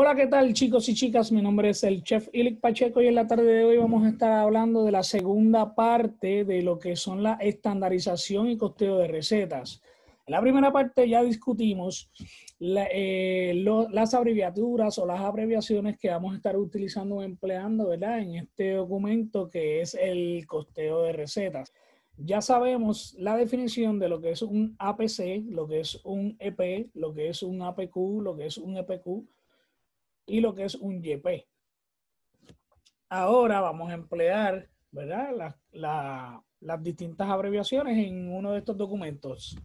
Hola, ¿qué tal chicos y chicas? Mi nombre es el chef Ilic Pacheco y en la tarde de hoy vamos a estar hablando de la segunda parte de lo que son la estandarización y costeo de recetas. En la primera parte ya discutimos eh, las abreviaturas o las abreviaciones que vamos a estar utilizando o empleando ¿verdad? en este documento que es el costeo de recetas. Ya sabemos la definición de lo que es un APC, lo que es un EP, lo que es un APQ, lo que es un EPQ y lo que es un YP. Ahora vamos a emplear ¿verdad? las distintas abreviaciones en uno de estos documentos.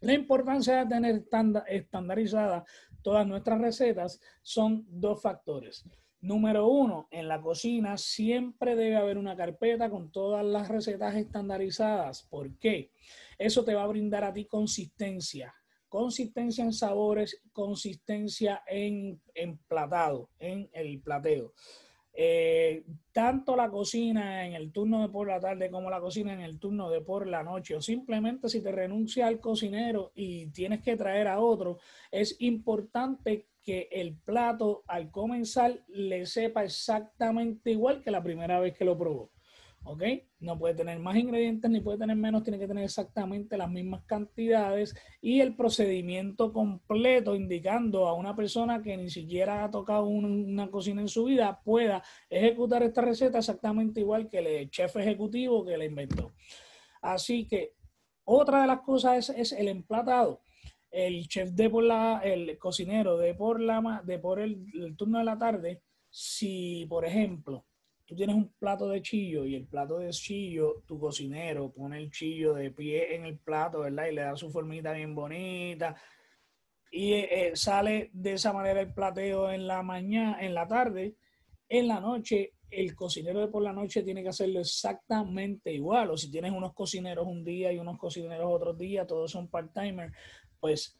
La importancia de tener estandarizadas todas nuestras recetas son dos factores. Número uno, en la cocina siempre debe haber una carpeta con todas las recetas estandarizadas. ¿Por qué? Eso te va a brindar a ti consistencia consistencia en sabores, consistencia en, en platado, en el plateo. Eh, tanto la cocina en el turno de por la tarde como la cocina en el turno de por la noche o simplemente si te renuncia al cocinero y tienes que traer a otro, es importante que el plato al comenzar le sepa exactamente igual que la primera vez que lo probó. ¿Ok? No puede tener más ingredientes ni puede tener menos, tiene que tener exactamente las mismas cantidades y el procedimiento completo indicando a una persona que ni siquiera ha tocado una cocina en su vida pueda ejecutar esta receta exactamente igual que el chef ejecutivo que la inventó. Así que otra de las cosas es, el emplatado. El chef de por la, el cocinero de por la, de por el turno de la tarde, si por ejemplo tú tienes un plato de chillo y el plato de chillo, tu cocinero pone el chillo de pie en el plato, ¿verdad? Y le da su formita bien bonita. Y eh, eh, sale de esa manera el plateo en la mañana, en la tarde, en la noche, el cocinero de por la noche tiene que hacerlo exactamente igual. O si tienes unos cocineros un día y unos cocineros otro día, todos son part-timer, pues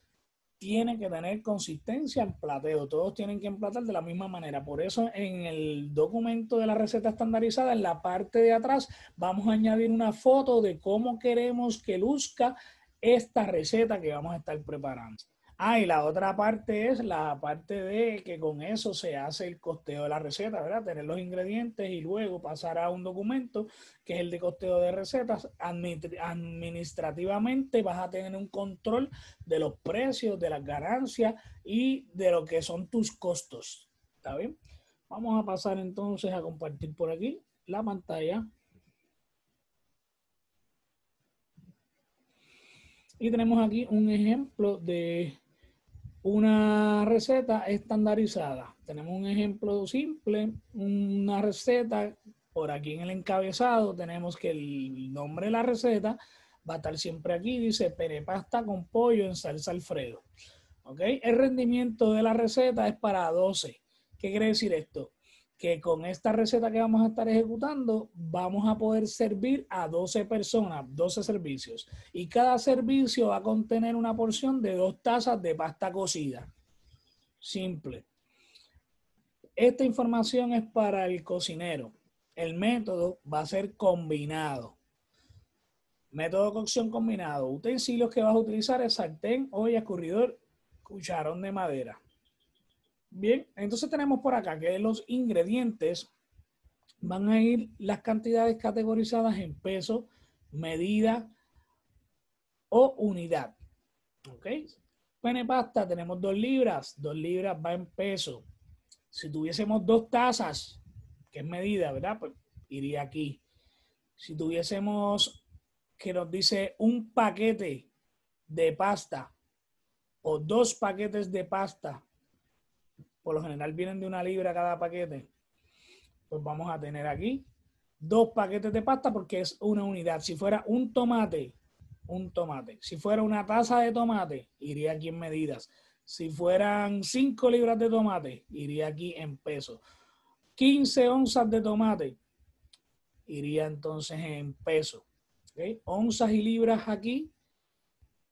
tiene que tener consistencia en plateo. Todos tienen que emplatar de la misma manera. Por eso en el documento de la receta estandarizada, en la parte de atrás, vamos a añadir una foto de cómo queremos que luzca esta receta que vamos a estar preparando. Ah, y la otra parte es la parte de que con eso se hace el costeo de la receta, ¿verdad? Tener los ingredientes y luego pasar a un documento que es el de costeo de recetas. Administrativamente vas a tener un control de los precios, de las ganancias y de lo que son tus costos. ¿Está bien? Vamos a pasar entonces a compartir por aquí la pantalla. Y tenemos aquí un ejemplo de una receta estandarizada. Tenemos un ejemplo simple, una receta, por aquí en el encabezado tenemos que el nombre de la receta va a estar siempre aquí, dice perepasta con pollo en salsa alfredo. ¿Ok? El rendimiento de la receta es para 12. ¿Qué quiere decir esto? Que con esta receta que vamos a estar ejecutando, vamos a poder servir a 12 personas, 12 servicios. Y cada servicio va a contener una porción de dos tazas de pasta cocida. Simple. Esta información es para el cocinero. El método va a ser combinado. Método de cocción combinado. Utensilios que vas a utilizar es sartén, olla, escurridor, cucharón de madera. Bien, entonces tenemos por acá que los ingredientes van a ir las cantidades categorizadas en peso, medida o unidad. ¿Ok? Pene pasta tenemos dos libras, dos libras va en peso. Si tuviésemos dos tazas, que es medida, ¿verdad? Pues iría aquí. Si tuviésemos que nos dice un paquete de pasta o dos paquetes de pasta, por lo general vienen de una libra cada paquete, pues vamos a tener aquí dos paquetes de pasta porque es una unidad. Si fuera un tomate, un tomate. Si fuera una taza de tomate, iría aquí en medidas. Si fueran cinco libras de tomate, iría aquí en pesos. 15 onzas de tomate, iría entonces en pesos. Onzas y libras aquí,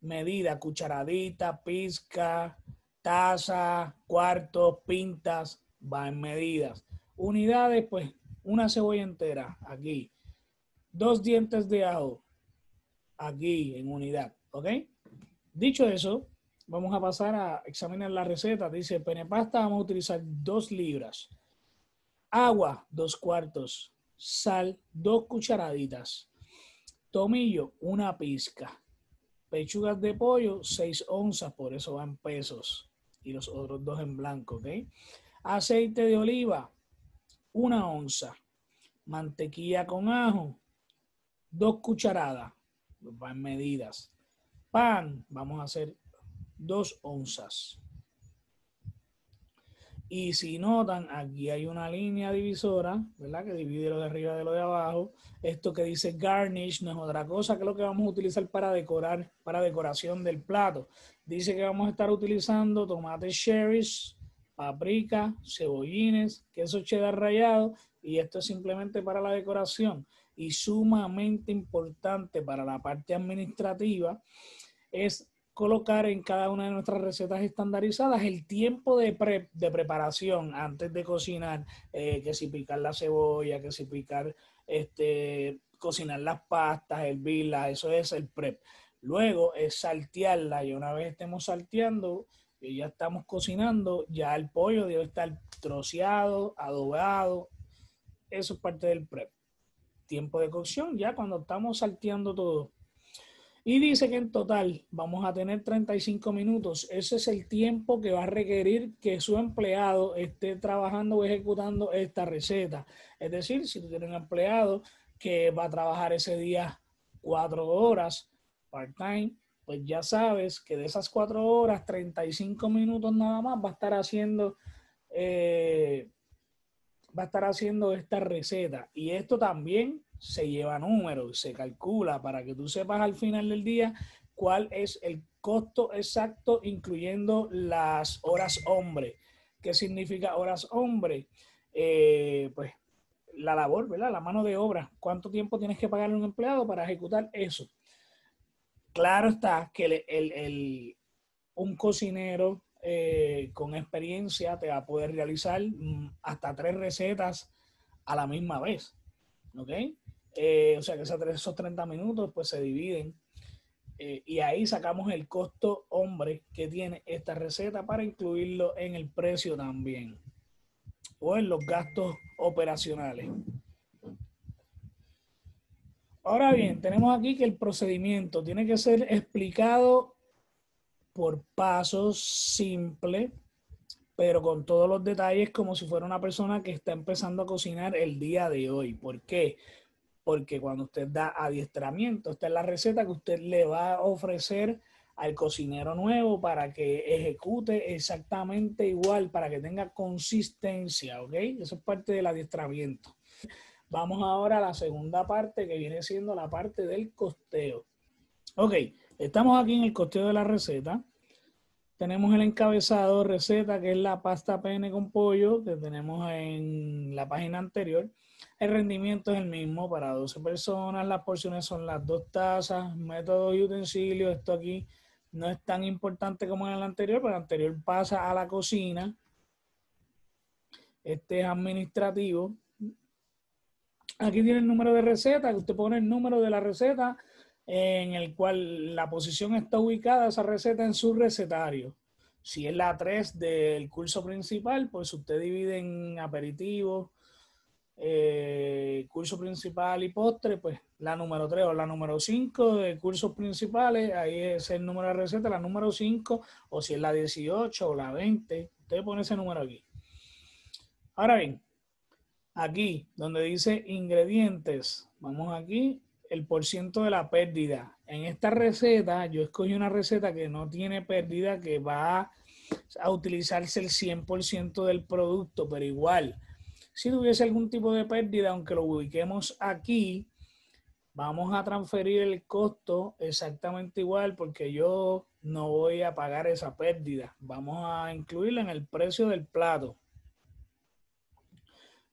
medida, cucharadita, pizca, taza, cuartos, pintas, va en medidas. Unidades, pues una cebolla entera aquí. Dos dientes de ajo aquí en unidad, ¿ok? Dicho eso, vamos a pasar a examinar la receta. Dice, pene pasta vamos a utilizar dos libras. Agua, dos cuartos. Sal, dos cucharaditas. Tomillo, una pizca. Pechugas de pollo, seis onzas, por eso van pesos. Y los otros dos en blanco, ¿ok? Aceite de oliva, una onza. Mantequilla con ajo, dos cucharadas. Van medidas. Pan, vamos a hacer dos onzas. Y si notan, aquí hay una línea divisora, ¿verdad? Que divide lo de arriba de lo de abajo. Esto que dice garnish no es otra cosa que lo que vamos a utilizar para decorar, para decoración del plato. Dice que vamos a estar utilizando tomates cherries, paprika, cebollines, queso cheddar rallado y esto es simplemente para la decoración y sumamente importante para la parte administrativa es colocar en cada una de nuestras recetas estandarizadas el tiempo de, de preparación antes de cocinar, eh, que si picar la cebolla, que si picar, este, cocinar las pastas, hervirlas, eso es el prep. Luego es saltearla y una vez estemos salteando, y ya estamos cocinando, ya el pollo debe estar troceado, adobado, eso es parte del prep. Tiempo de cocción, ya cuando estamos salteando todo y dice que en total vamos a tener 35 minutos. Ese es el tiempo que va a requerir que su empleado esté trabajando o ejecutando esta receta. Es decir, si tú tienes un empleado que va a trabajar ese día cuatro horas part-time, pues ya sabes que de esas cuatro horas, 35 minutos nada más va a estar haciendo, eh, va a estar haciendo esta receta. Y esto también se lleva números, se calcula para que tú sepas al final del día cuál es el costo exacto, incluyendo las horas hombre. ¿Qué significa horas hombre? Eh, pues la labor, ¿verdad? La mano de obra. ¿Cuánto tiempo tienes que pagarle a un empleado para ejecutar eso? Claro está que el, un cocinero eh, con experiencia te va a poder realizar mm, hasta tres recetas a la misma vez. ¿Ok? Eh, o sea que esos 30 minutos pues se dividen eh, y ahí sacamos el costo hombre que tiene esta receta para incluirlo en el precio también o en los gastos operacionales. Ahora bien, tenemos aquí que el procedimiento tiene que ser explicado por pasos simples, pero con todos los detalles como si fuera una persona que está empezando a cocinar el día de hoy. ¿Por qué? Porque cuando usted da adiestramiento, esta es la receta que usted le va a ofrecer al cocinero nuevo para que ejecute exactamente igual, para que tenga consistencia, ¿ok? Eso es parte del adiestramiento. Vamos ahora a la segunda parte que viene siendo la parte del costeo. Ok, estamos aquí en el costeo de la receta. Tenemos el encabezado receta que es la pasta pene con pollo que tenemos en la página anterior. El rendimiento es el mismo para 12 personas, las porciones son las dos tazas, métodos y utensilios. Esto aquí no es tan importante como en el anterior, pero el anterior pasa a la cocina. Este es administrativo. Aquí tiene el número de receta, usted pone el número de la receta en el cual la posición está ubicada esa receta en su recetario. Si es la 3 del curso principal, pues usted divide en aperitivos, eh, curso principal y postre, pues la número 3 o la número 5 de cursos principales, ahí es el número de receta, la número 5, o si es la 18 o la 20, usted pone ese número aquí. Ahora bien, aquí donde dice ingredientes, vamos aquí, el por ciento de la pérdida. En esta receta, yo escogí una receta que no tiene pérdida, que va a utilizarse el 100% del producto, pero igual si tuviese algún tipo de pérdida, aunque lo ubiquemos aquí, vamos a transferir el costo exactamente igual porque yo no voy a pagar esa pérdida. Vamos a incluirla en el precio del plato.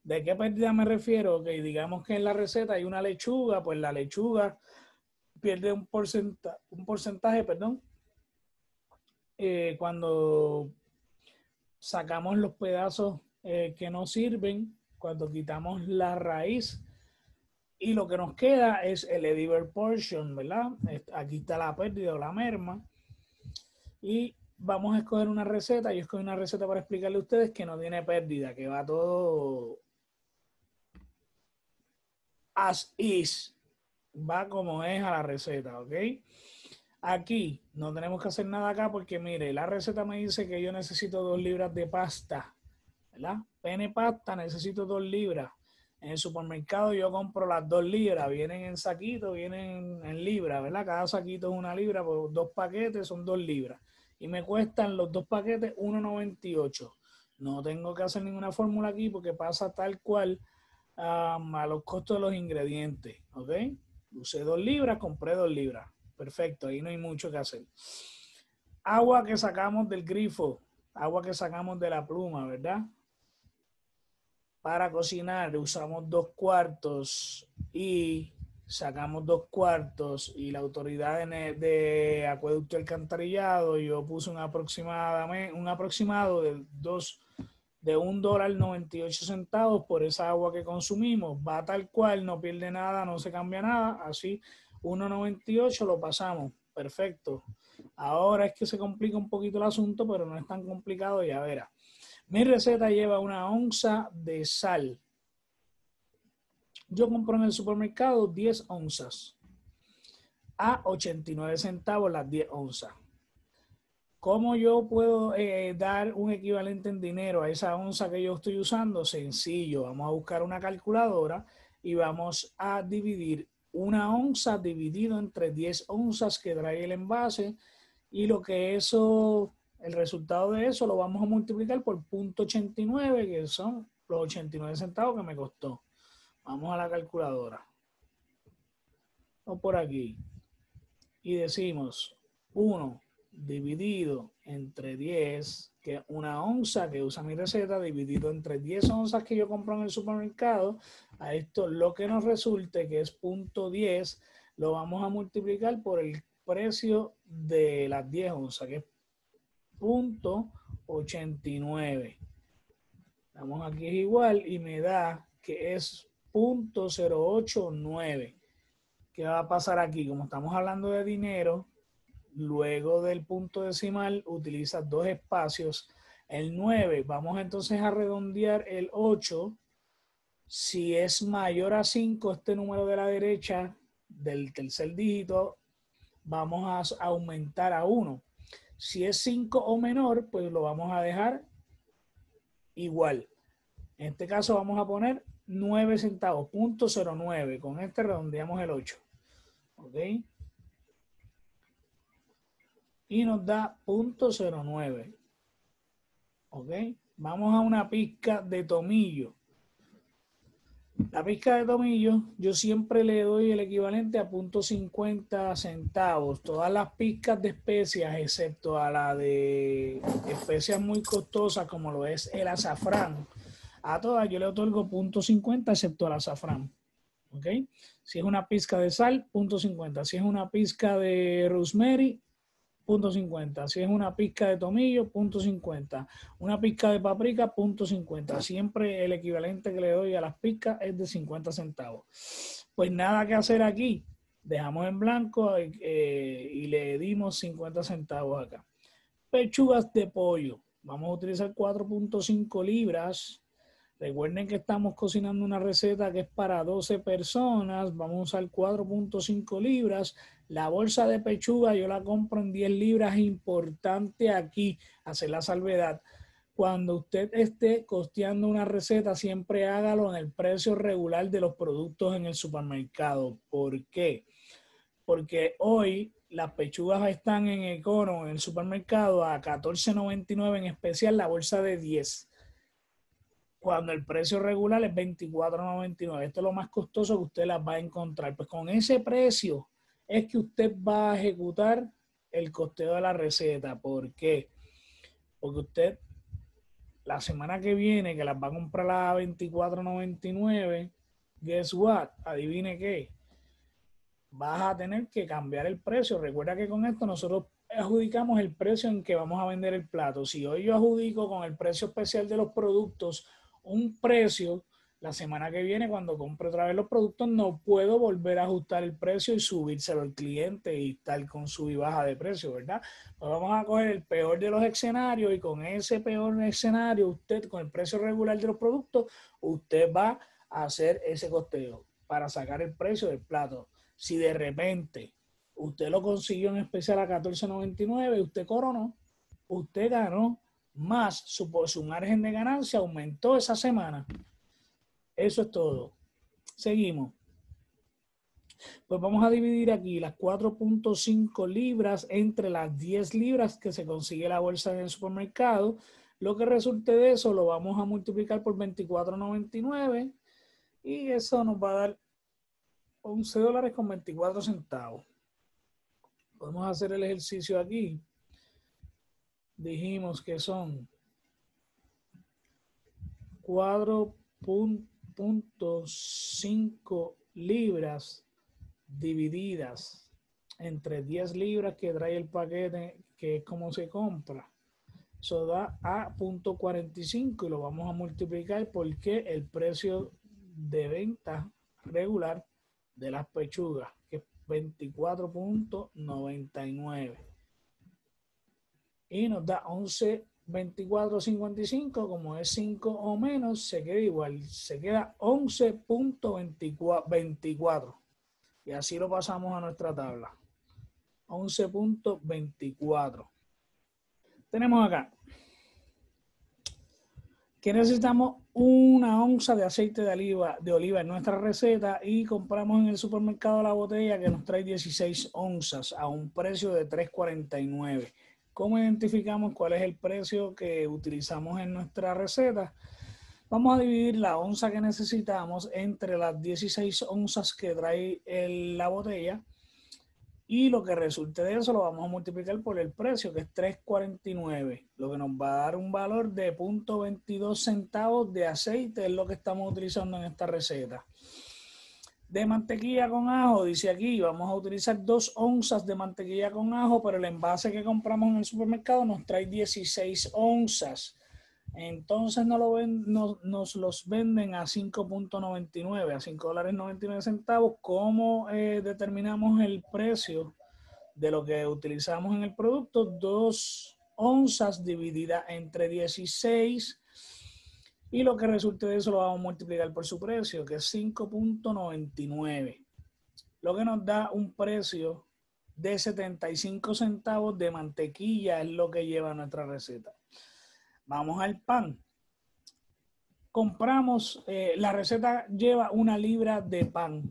¿De qué pérdida me refiero? Que digamos que en la receta hay una lechuga, pues la lechuga pierde un porcentaje, un porcentaje perdón, eh, cuando sacamos los pedazos eh, que no sirven cuando quitamos la raíz y lo que nos queda es el edible portion, ¿verdad? Aquí está la pérdida o la merma y vamos a escoger una receta. Yo escogí una receta para explicarle a ustedes que no tiene pérdida, que va todo as is. Va como es a la receta, ¿ok? Aquí no tenemos que hacer nada acá porque mire, la receta me dice que yo necesito dos libras de pasta, ¿verdad? Pene pasta, necesito dos libras. En el supermercado yo compro las dos libras, vienen en saquito, vienen en libra, ¿verdad? Cada saquito es una libra, por dos paquetes son dos libras. Y me cuestan los dos paquetes 1,98. No tengo que hacer ninguna fórmula aquí porque pasa tal cual a los costos de los ingredientes, ¿ok? Usé dos libras, compré dos libras. Perfecto, ahí no hay mucho que hacer. Agua que sacamos del grifo, agua que sacamos de la pluma, ¿verdad? Para cocinar usamos dos cuartos y sacamos dos cuartos y la autoridad de, acueducto alcantarillado, yo puse un, aproximadamente, un aproximado de dos de un dólar 98 centavos por esa agua que consumimos. Va tal cual, no pierde nada, no se cambia nada. Así 1.98 lo pasamos. Perfecto. Ahora es que se complica un poquito el asunto, pero no es tan complicado, ya verá. Mi receta lleva una onza de sal. Yo compro en el supermercado 10 onzas a 89 centavos las 10 onzas. ¿Cómo yo puedo eh, dar un equivalente en dinero a esa onza que yo estoy usando? Sencillo, vamos a buscar una calculadora y vamos a dividir una onza dividido entre 10 onzas que trae el envase y lo que eso, el resultado de eso lo vamos a multiplicar por punto 89 que son los 89 centavos que me costó. Vamos a la calculadora. O por aquí. Y decimos 1 dividido entre 10, que es una onza que usa mi receta, dividido entre 10 onzas que yo compro en el supermercado, a esto lo que nos resulte, que es punto 10, lo vamos a multiplicar por el precio de las 10 onzas, que es punto 89. Estamos aquí es igual y me da que es punto 089. ¿Qué va a pasar aquí? Como estamos hablando de dinero, luego del punto decimal utiliza dos espacios. El 9, vamos entonces a redondear el 8. Si es mayor a 5, este número de la derecha del tercer dígito, vamos a aumentar a 1. Si es 5 o menor, pues lo vamos a dejar igual. En este caso vamos a poner 9 centavos, punto 09. Con este redondeamos el 8. ¿Ok? y nos da 0.09. ¿Ok? Vamos a una pizca de tomillo. La pizca de tomillo, yo siempre le doy el equivalente a 0.50 centavos. Todas las pizcas de especias, excepto a la de especias muy costosas como lo es el azafrán, a todas yo le otorgo 0.50 excepto al azafrán. ¿Ok? Si es una pizca de sal, 0.50. Si es una pizca de rosemary, punto 50. Si es una pizca de tomillo, punto 50. Una pizca de paprika, punto 50. Siempre el equivalente que le doy a las pizcas es de 50 centavos. Pues nada que hacer aquí. Dejamos en blanco eh, y le dimos 50 centavos acá. Pechugas de pollo. Vamos a utilizar 4.5 libras. Recuerden que estamos cocinando una receta que es para 12 personas. Vamos a usar 4.5 libras. La bolsa de pechuga yo la compro en 10 libras. Importante aquí hacer la salvedad. Cuando usted esté costeando una receta, siempre hágalo en el precio regular de los productos en el supermercado. ¿Por qué? Porque hoy las pechugas están en Econo, en el supermercado, a 14.99, en especial la bolsa de 10 cuando el precio regular es 24.99. Esto es lo más costoso que usted las va a encontrar. Pues con ese precio es que usted va a ejecutar el costeo de la receta. ¿Por qué? Porque usted la semana que viene, que las va a comprar a 24.99, guess what? Adivine qué. Vas a tener que cambiar el precio. Recuerda que con esto nosotros adjudicamos el precio en que vamos a vender el plato. Si hoy yo adjudico con el precio especial de los productos un precio, la semana que viene, cuando compre otra vez los productos, no puedo volver a ajustar el precio y subírselo al cliente y tal con sub y baja de precio, ¿verdad? Pues vamos a coger el peor de los escenarios y con ese peor escenario, usted, con el precio regular de los productos, usted va a hacer ese costeo para sacar el precio del plato. Si de repente usted lo consiguió en especial a 14.99, usted coronó, usted ganó más su, su margen de ganancia aumentó esa semana. Eso es todo. Seguimos. Pues vamos a dividir aquí las 4.5 libras entre las 10 libras que se consigue la bolsa en el supermercado. Lo que resulte de eso lo vamos a multiplicar por 24.99 y eso nos va a dar 11 dólares con 24 centavos. Podemos hacer el ejercicio aquí. Dijimos que son 4.5 .5 libras divididas entre 10 libras que trae el paquete, que es como se compra. Eso da a punto 45 y lo vamos a multiplicar porque el precio de venta regular de las pechugas, que es 24.99. Y nos da 11 24.55, como es 5 o menos, se queda igual, se queda 11.24. Y así lo pasamos a nuestra tabla. 11.24. Tenemos acá que necesitamos una onza de aceite de oliva, de oliva en nuestra receta y compramos en el supermercado la botella que nos trae 16 onzas a un precio de 3.49. ¿Cómo identificamos cuál es el precio que utilizamos en nuestra receta? Vamos a dividir la onza que necesitamos entre las 16 onzas que trae la botella y lo que resulte de eso lo vamos a multiplicar por el precio que es 3.49, lo que nos va a dar un valor de 0.22 centavos de aceite, es lo que estamos utilizando en esta receta de mantequilla con ajo, dice aquí, vamos a utilizar dos onzas de mantequilla con ajo, pero el envase que compramos en el supermercado nos trae 16 onzas. Entonces nos, lo ven, nos, los venden a 5.99, a 5 dólares 99 centavos. ¿Cómo eh, determinamos el precio de lo que utilizamos en el producto? Dos onzas divididas entre 16 y lo que resulte de eso lo vamos a multiplicar por su precio, que es 5.99. Lo que nos da un precio de 75 centavos de mantequilla es lo que lleva nuestra receta. Vamos al pan. Compramos, eh, la receta lleva una libra de pan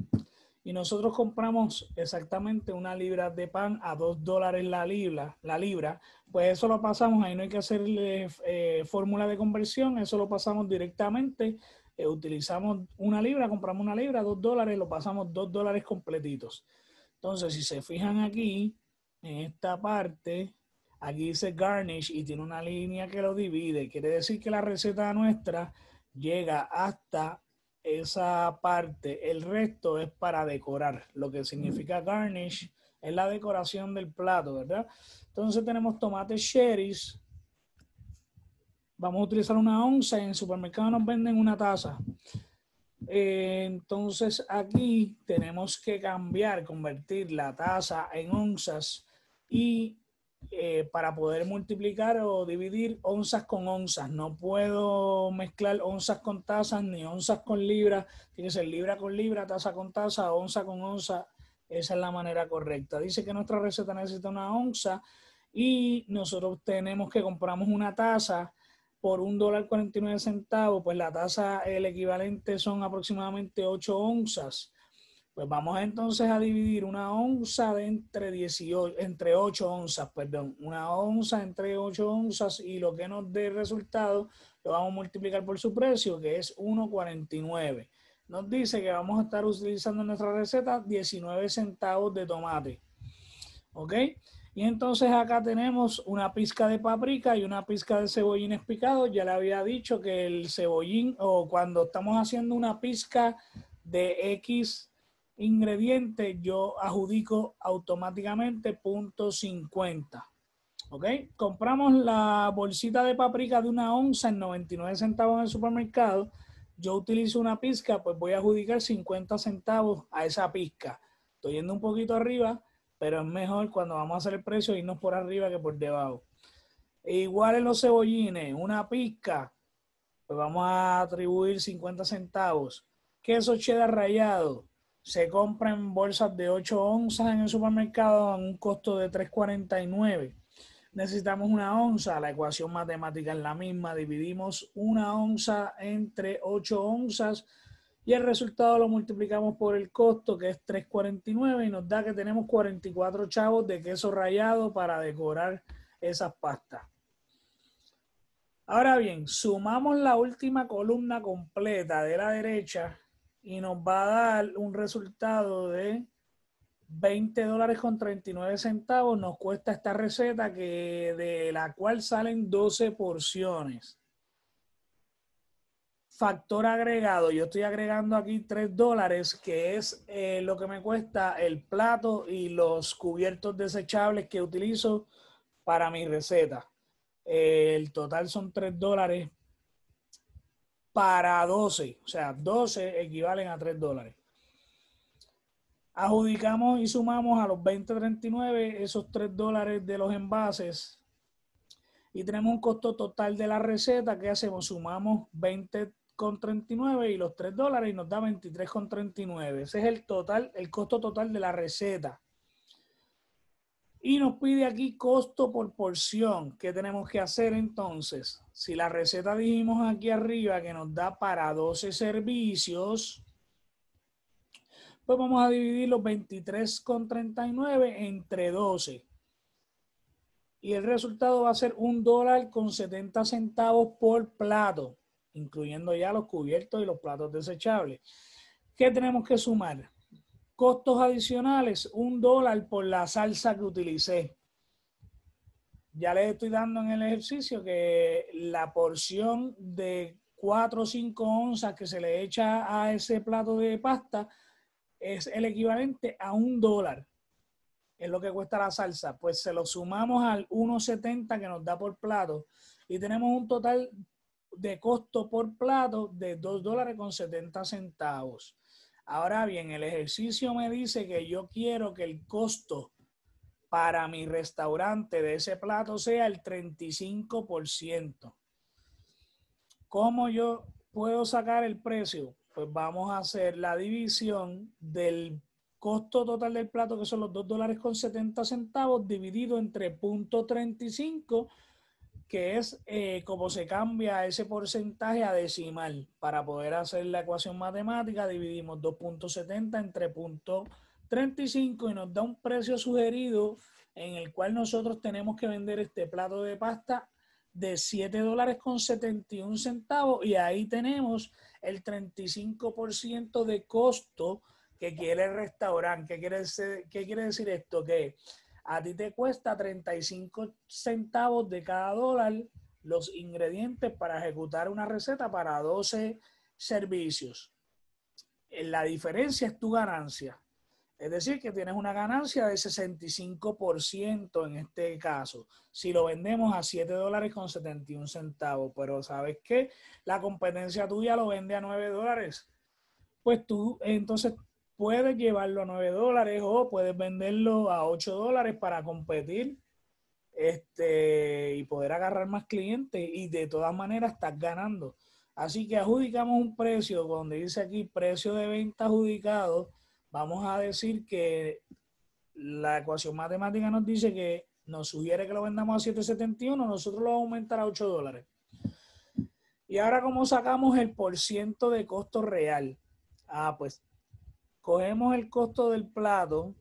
y nosotros compramos exactamente una libra de pan a dos dólares la libra, la libra, pues eso lo pasamos, ahí no hay que hacerle eh, fórmula de conversión, eso lo pasamos directamente, eh, utilizamos una libra, compramos una libra, dos dólares, lo pasamos dos dólares completitos. Entonces, si se fijan aquí, en esta parte, aquí dice garnish y tiene una línea que lo divide, quiere decir que la receta nuestra llega hasta esa parte, el resto es para decorar, lo que significa garnish es la decoración del plato, ¿verdad? Entonces tenemos tomates cherries. Vamos a utilizar una onza. En el supermercado nos venden una taza. Eh, entonces aquí tenemos que cambiar, convertir la taza en onzas y eh, para poder multiplicar o dividir onzas con onzas. No puedo mezclar onzas con tazas ni onzas con libras. Tiene que ser libra con libra, taza con taza, onza con onza. Esa es la manera correcta. Dice que nuestra receta necesita una onza y nosotros tenemos que compramos una taza por un dólar 49 centavos. Pues la taza, el equivalente son aproximadamente 8 onzas. Pues vamos entonces a dividir una onza de entre 18, entre 8 onzas, perdón, una onza entre 8 onzas y lo que nos dé resultado lo vamos a multiplicar por su precio, que es 1.49. Nos dice que vamos a estar utilizando en nuestra receta 19 centavos de tomate. ¿Ok? Y entonces acá tenemos una pizca de paprika y una pizca de cebollines picados. Ya le había dicho que el cebollín o cuando estamos haciendo una pizca de X ingrediente, yo adjudico automáticamente punto 50. ¿Ok? Compramos la bolsita de paprika de una onza en 99 centavos en el supermercado. yo utilizo una pizca, pues voy a adjudicar 50 centavos a esa pizca. Estoy yendo un poquito arriba, pero es mejor cuando vamos a hacer el precio irnos por arriba que por debajo. E igual en los cebollines, una pizca, pues vamos a atribuir 50 centavos. Queso cheddar rallado, se compra en bolsas de 8 onzas en el supermercado a un costo de 3.49. Necesitamos una onza, la ecuación matemática es la misma, dividimos una onza entre 8 onzas y el resultado lo multiplicamos por el costo que es 3.49 y nos da que tenemos 44 chavos de queso rallado para decorar esas pastas. Ahora bien, sumamos la última columna completa de la derecha y nos va a dar un resultado de 20 dólares con 39 centavos. Nos cuesta esta receta que de la cual salen 12 porciones factor agregado, yo estoy agregando aquí 3 dólares, que es eh, lo que me cuesta el plato y los cubiertos desechables que utilizo para mi receta. el total son 3 dólares para 12, o sea, 12 equivalen a 3 dólares. Adjudicamos y sumamos a los 20.39 esos 3 dólares de los envases y tenemos un costo total de la receta que hacemos, sumamos 20 con 39 y los 3 dólares y nos da 23 con 39. Ese es el total, el costo total de la receta. Y nos pide aquí costo por porción. ¿Qué tenemos que hacer entonces? Si la receta dijimos aquí arriba que nos da para 12 servicios, pues vamos a dividir los 23,39 entre 12. Y el resultado va a ser un dólar con 70 centavos por plato incluyendo ya los cubiertos y los platos desechables. ¿Qué tenemos que sumar? Costos adicionales, un dólar por la salsa que utilicé. Ya les estoy dando en el ejercicio que la porción de 4 o 5 onzas que se le echa a ese plato de pasta es el equivalente a un dólar. Es lo que cuesta la salsa. Pues se lo sumamos al 1.70 que nos da por plato y tenemos un total de costo por plato de 2 dólares con 70 centavos. Ahora bien, el ejercicio me dice que yo quiero que el costo para mi restaurante de ese plato sea el 35%. ¿Cómo yo puedo sacar el precio? Pues vamos a hacer la división del costo total del plato, que son los 2 dólares con 70 centavos, dividido entre 0.35 que es eh, cómo se cambia ese porcentaje a decimal. Para poder hacer la ecuación matemática, dividimos 2.70 entre 0.35 y nos da un precio sugerido en el cual nosotros tenemos que vender este plato de pasta de 7 dólares con 71 centavos y ahí tenemos el 35% de costo que quiere el restaurante. ¿Qué quiere, ¿Qué quiere decir esto? Que a ti te cuesta 35 centavos de cada dólar los ingredientes para ejecutar una receta para 12 servicios. La diferencia es tu ganancia. Es decir, que tienes una ganancia de 65% en este caso, si lo vendemos a 7 dólares con 71 centavos. Pero ¿sabes qué? La competencia tuya lo vende a 9 dólares. Pues tú entonces puedes llevarlo a 9 dólares o puedes venderlo a 8 dólares para competir este, y poder agarrar más clientes y de todas maneras estás ganando. Así que adjudicamos un precio donde dice aquí precio de venta adjudicado. Vamos a decir que la ecuación matemática nos dice que nos sugiere que lo vendamos a 7.71, nosotros lo vamos a aumentar a 8 dólares. Y ahora, ¿cómo sacamos el por ciento de costo real? Ah, pues cogemos el costo del plato,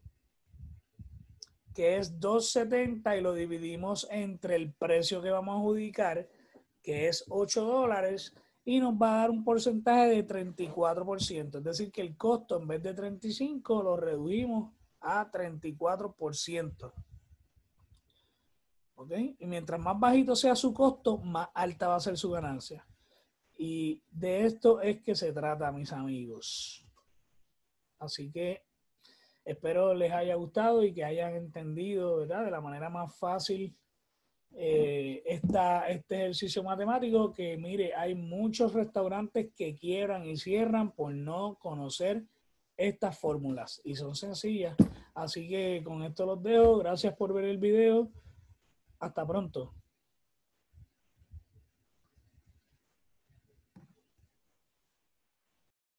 que es 2.70 y lo dividimos entre el precio que vamos a adjudicar, que es 8 dólares, y nos va a dar un porcentaje de 34%. Es decir, que el costo en vez de 35 lo reducimos a 34%. ¿Ok? Y mientras más bajito sea su costo, más alta va a ser su ganancia. Y de esto es que se trata, mis amigos. Así que espero les haya gustado y que hayan entendido. De la manera más fácil eh, este ejercicio matemático que, mire, hay muchos restaurantes que quiebran y cierran por no conocer estas fórmulas y son sencillas. Así que con esto los dejo. Gracias por ver el video. Hasta pronto.